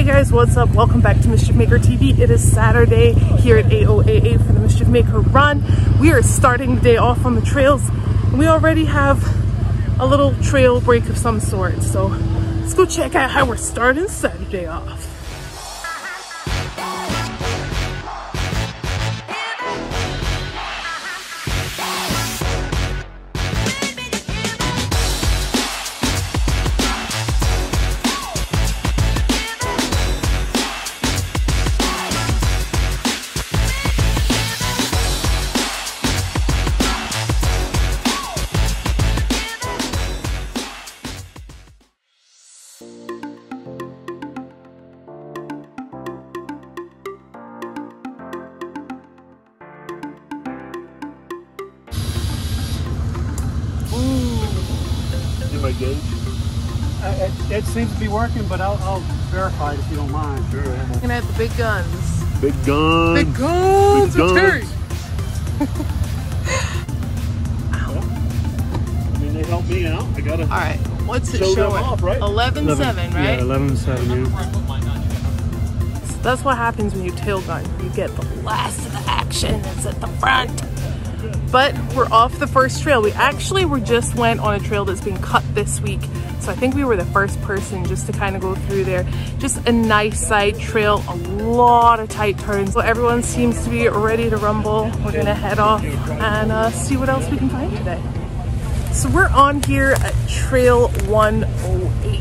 Hey guys, what's up? Welcome back to Mischief Maker TV. It is Saturday here at AOAA for the Mischief Maker run. We are starting the day off on the trails. We already have a little trail break of some sort. So let's go check out how we're starting Saturday off. Gauge. Uh, it, it seems to be working, but I'll, I'll verify it if you don't mind. Sure. Looking at the big guns. Big gun. Big guns! Big of Terry. guns. I mean, they help me out. I gotta. All right, what's it Show showing? off, right? 11 7, right? Yeah, 11 7, yeah. That's what happens when you tail gun. You get the last of the action. It's at the front. But we're off the first trail. We actually were just went on a trail that's been cut this week. So I think we were the first person just to kind of go through there. Just a nice side trail, a lot of tight turns. So everyone seems to be ready to rumble. We're gonna head off and uh, see what else we can find today. So we're on here at Trail 108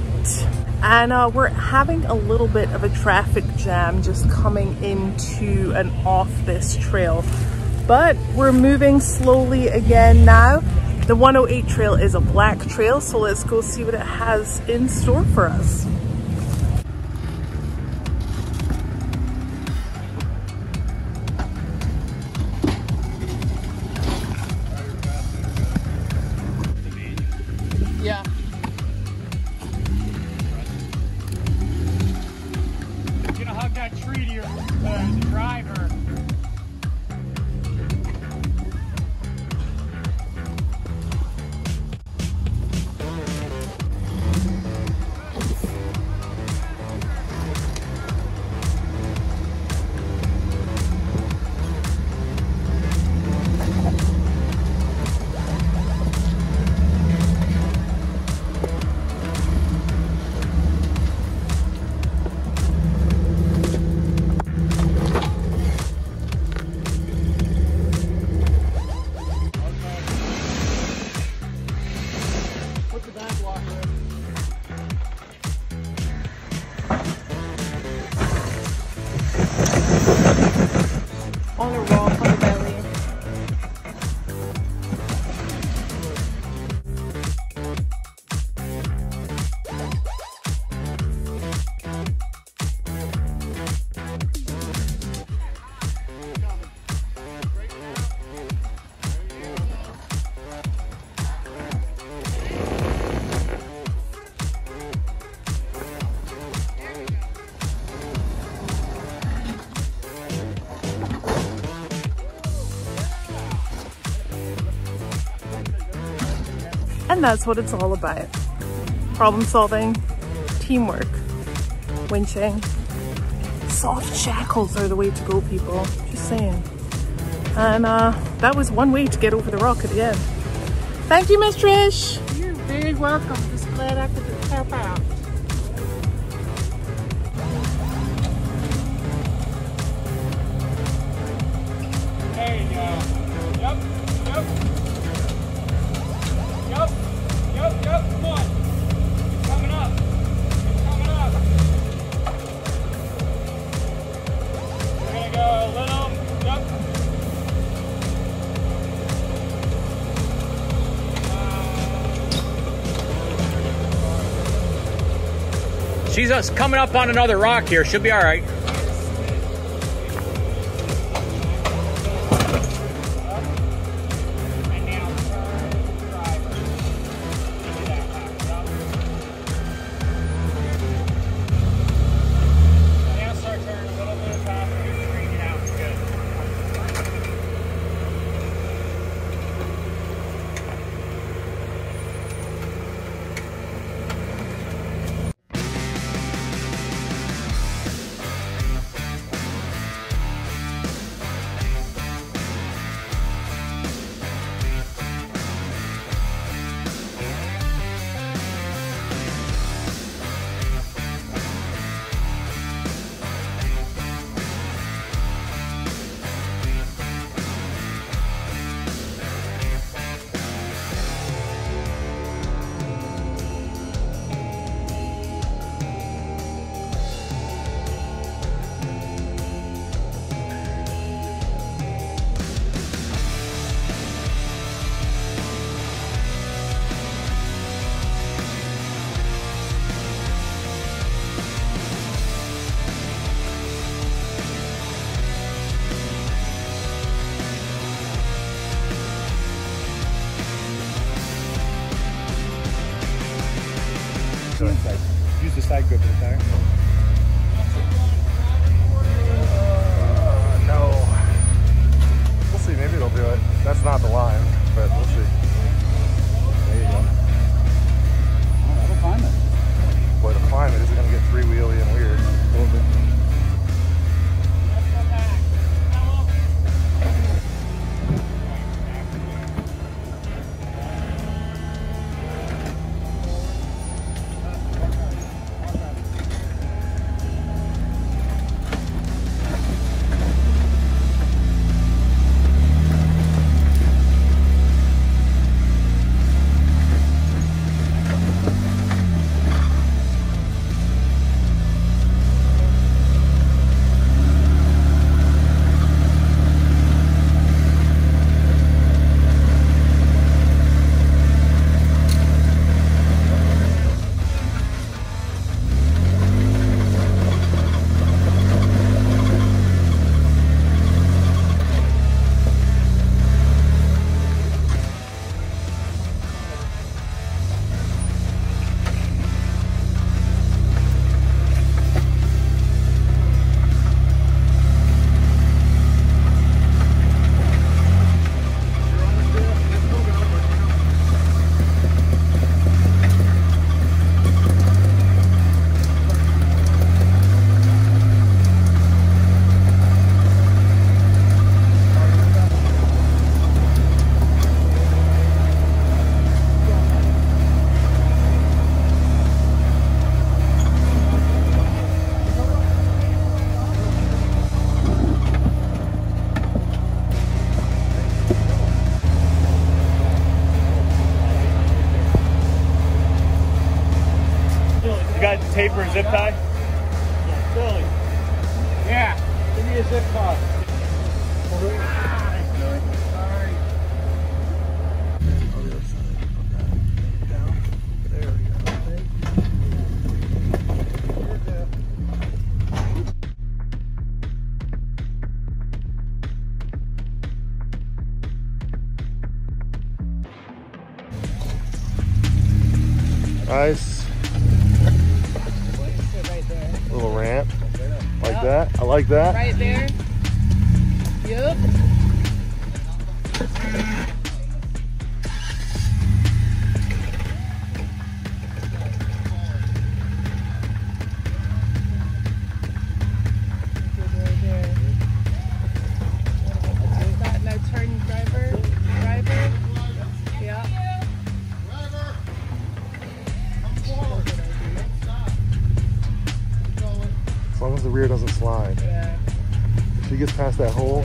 and uh, we're having a little bit of a traffic jam just coming into and off this trail. But we're moving slowly again now. The 108 trail is a black trail, so let's go see what it has in store for us. Yeah. You're gonna And that's what it's all about. Problem solving, teamwork, winching. Soft shackles are the way to go, people. Just saying. And uh, that was one way to get over the rock at the end. Thank you, Miss Trish. You're very welcome. Just glad I could help out. There you go. She's us coming up on another rock here. She'll be all right. Paper and zip tie? Billy. Yeah. Give me a zip tie. Nice. Little ramp. Like that. I like that. Right there. Yep.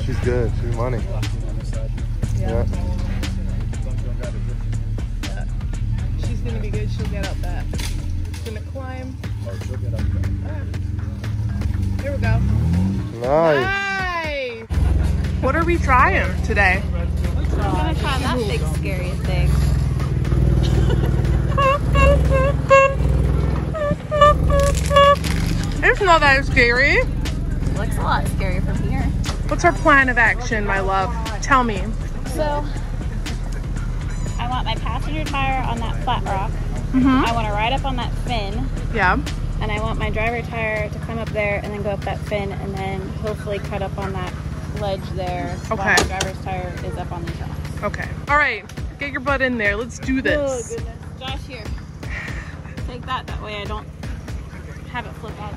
She's good. She's money. Yeah. Yeah. She's gonna be good. She'll get up that. She's gonna climb. Ah. Here we go. Nice. Nice. What are we trying today? I'm gonna try that big scary thing. It's not that scary. It Looks a lot scary from here. What's our plan of action, my love? Tell me. So, I want my passenger tire on that flat rock. Mm-hmm. I want to ride up on that fin, Yeah. and I want my driver tire to climb up there and then go up that fin, and then hopefully cut up on that ledge there Okay. my driver's tire is up on these rocks. Okay. All right. Get your butt in there. Let's do Oh this. goodness, Josh, here, take that. That way I don't have it flip out.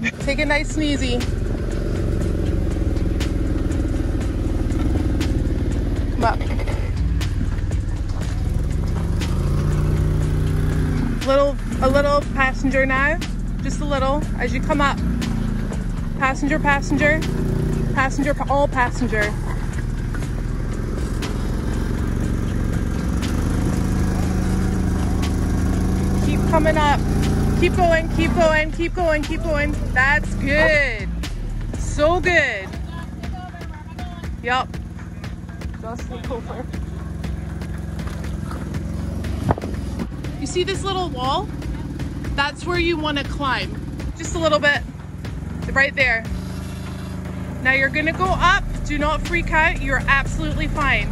Take it nice and easy. Up. Little, a little passenger now. Just a little as you come up. Passenger, passenger, passenger, all passenger. Keep coming up. Keep going, keep going, keep going, keep going. That's good. So good. Yep. Look over. You see this little wall? That's where you want to climb. Just a little bit. Right there. Now you're gonna go up. Do not freak out. You're absolutely fine.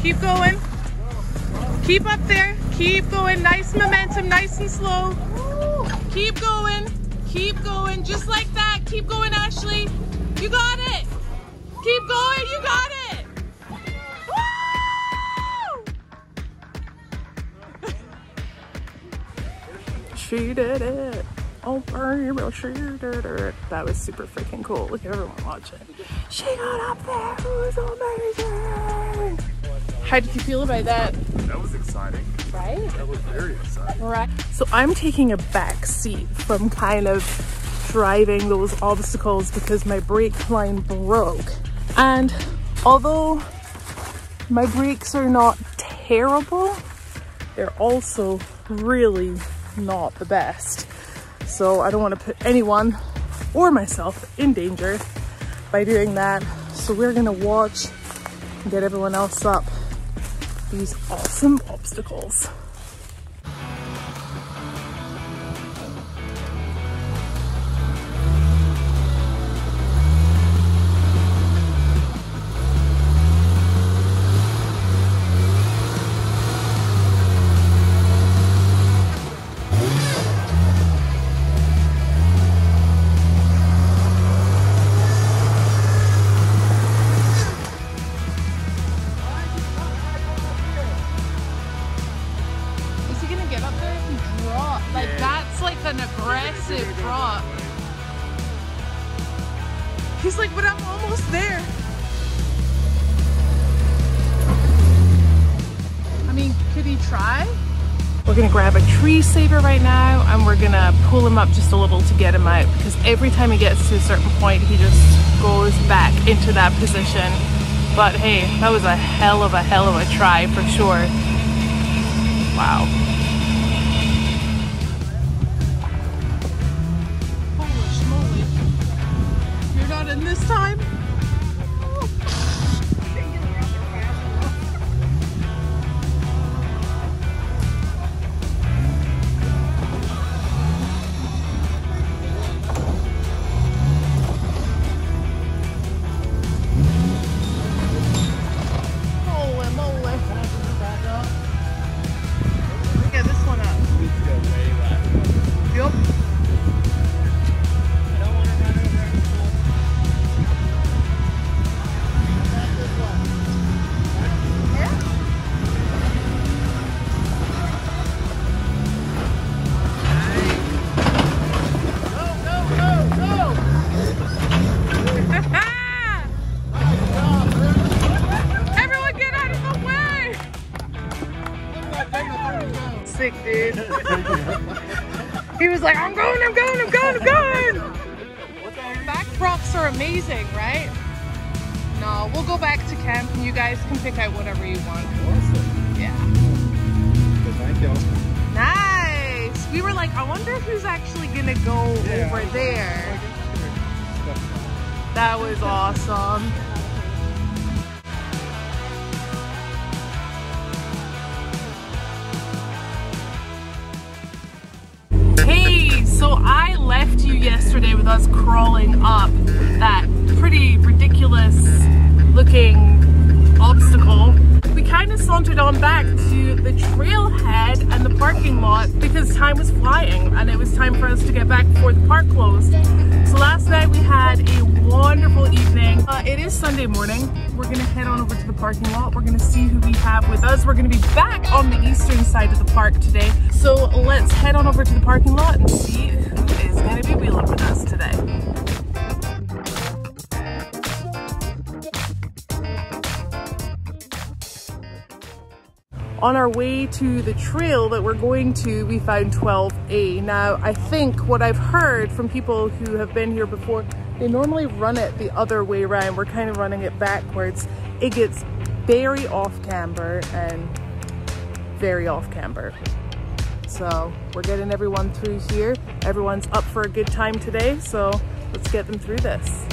Keep going. Keep up there. Keep going. Nice momentum. Nice and slow. Keep going. Keep going. Just like that. Keep going, Ashley. You got it. Keep going. You got it. Woo! she did it. Oh, baby, she did it. That was super freaking cool. Look at everyone watching. She got up there. It was amazing. How did you feel about that? That was exciting. Right? That was very exciting. Right. So I'm taking a back seat from kind of driving those obstacles because my brake line broke. And although my brakes are not terrible, they're also really not the best. So I don't want to put anyone or myself in danger by doing that. So we're gonna watch and get everyone else up these awesome obstacles. river right now and we're gonna pull him up just a little to get him out because every time he gets to a certain point he just goes back into that position. But hey that was a hell of a hell of a try for sure. Wow. Holy moly. You're not in this time? Pick out whatever you want. Yeah. Thank you. Nice! We were like, I wonder who's actually gonna go over there. That was awesome. Hey, so I left you yesterday with us crawling up that pretty ridiculous looking obstacle. We kind of sauntered on back to the trailhead and the parking lot because time was flying and it was time for us to get back before the park closed. So last night we had a wonderful evening. Uh, it is Sunday morning. We're gonna head on over to the parking lot. We're gonna see who we have with us. We're gonna be back on the eastern side of the park today. So let's head on over to the parking lot and see who is gonna be wheeling with us today. On our way to the trail that we're going to, we found 12A. Now, I think what I've heard from people who have been here before, they normally run it the other way around. We're kind of running it backwards. It gets very off camber and very off camber. So we're getting everyone through here. Everyone's up for a good time today, so let's get them through this.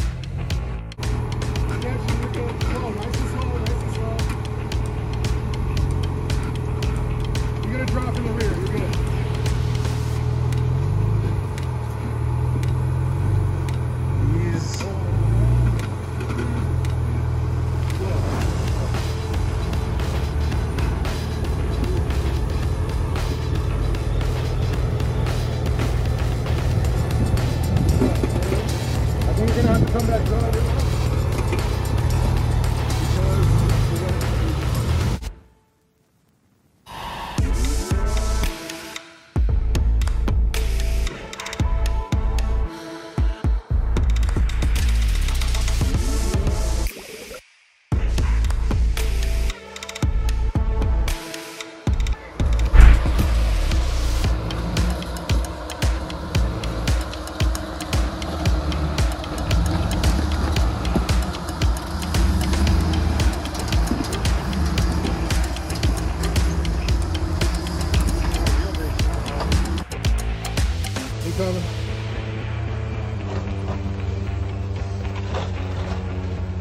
comprar You coming?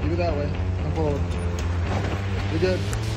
Leave it that way. Come forward. Good. Good.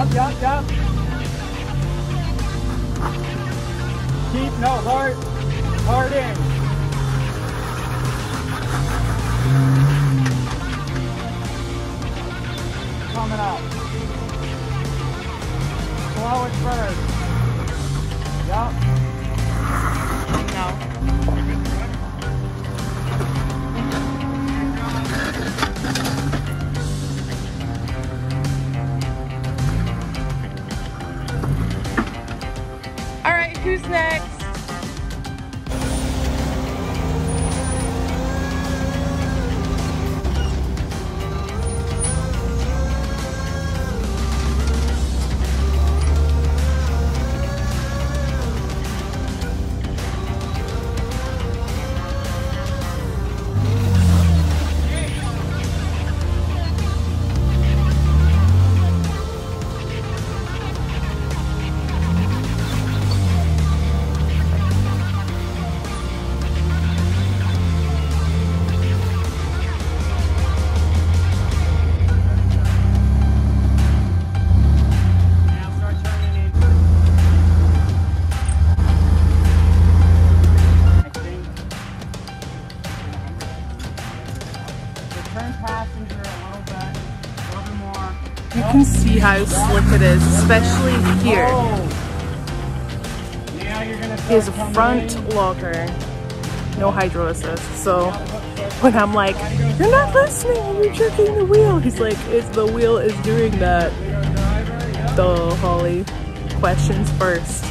Yup, yup, yup. Keep, no, hard, hard in. Coming up. Slow it first. Yup. No. Right, how slick it is, especially here. His front locker, no hydro assist. So when I'm like, you're not listening, you're jerking the wheel. He's like, it's the wheel is doing that. Duh, Holly. Questions first.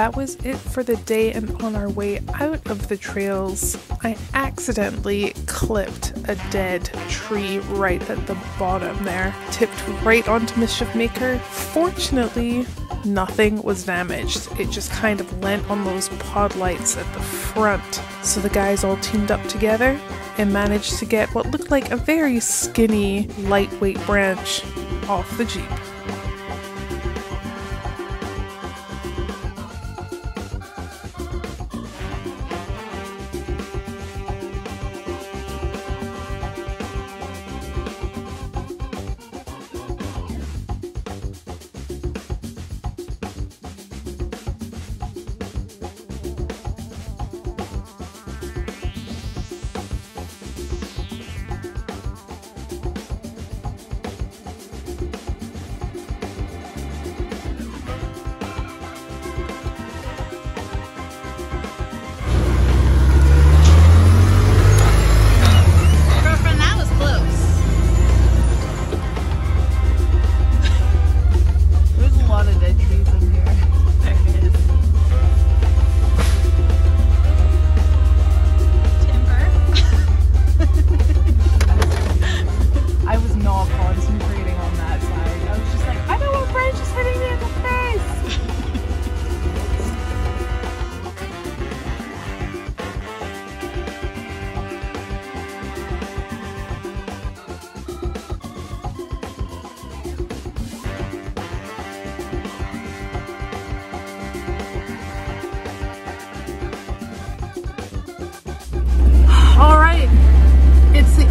That was it for the day, and on our way out of the trails, I accidentally clipped a dead tree right at the bottom there, tipped right onto Mischief Maker. Fortunately, nothing was damaged. It just kind of lent on those pod lights at the front. So the guys all teamed up together and managed to get what looked like a very skinny, lightweight branch off the Jeep.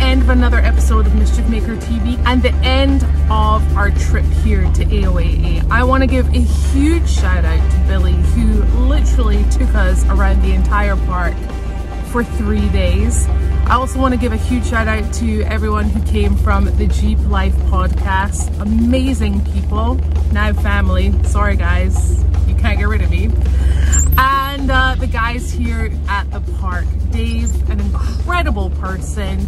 End of another episode of Mischief Maker TV and the end of our trip here to AOAA. I want to give a huge shout out to Billy who literally took us around the entire park for three days. I also want to give a huge shout out to everyone who came from the Jeep Life podcast. Amazing people, now family. Sorry guys, you can't get rid of me. And uh, the guys here at the park. Dave, an incredible person,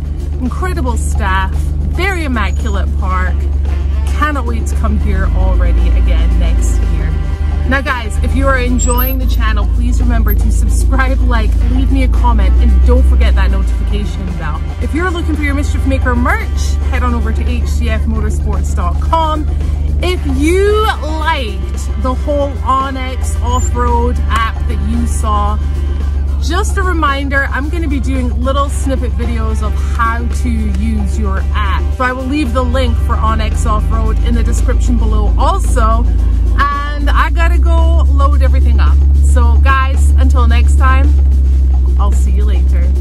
incredible staff, very immaculate park. Cannot wait to come here already again next year. Now guys, if you are enjoying the channel, please remember to subscribe, like, leave me a comment, and don't forget that notification bell. If you're looking for your Mischief Maker merch, head on over to hcfmotorsports.com. If you liked the whole onX off-road app that you saw, just a reminder, I'm gonna be doing little snippet videos of how to use your app. So I will leave the link for onX Off-Road in the description below also. And I gotta go load everything up. So guys, until next time, I'll see you later.